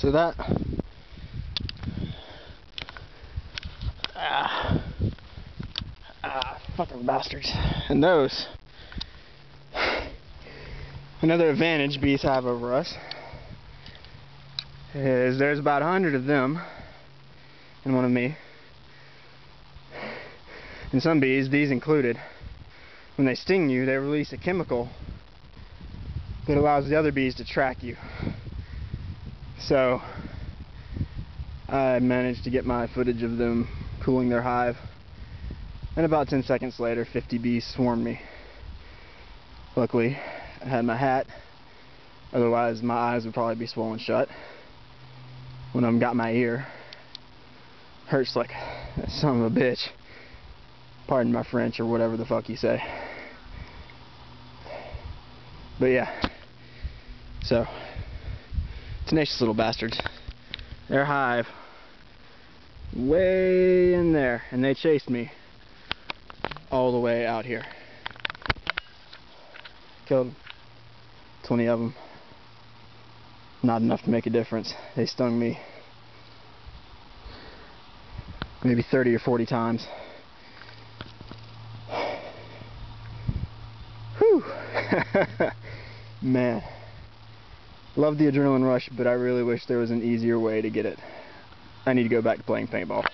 So that ah, ah fucking bastards. And those another advantage bees have over us is there's about a hundred of them and one of me. And some bees, these included, when they sting you, they release a chemical that allows the other bees to track you. So I managed to get my footage of them cooling their hive. And about 10 seconds later, 50 bees swarmed me. Luckily, I had my hat. Otherwise, my eyes would probably be swollen shut. One of them got my ear. Hurts like son of a bitch. Pardon my French or whatever the fuck you say. But yeah. So, tenacious little bastards. Their hive way in there and they chased me all the way out here. Killed 20 of them. Not enough to make a difference. They stung me maybe 30 or 40 times. Whew. Man. Love the adrenaline rush, but I really wish there was an easier way to get it. I need to go back to playing paintball.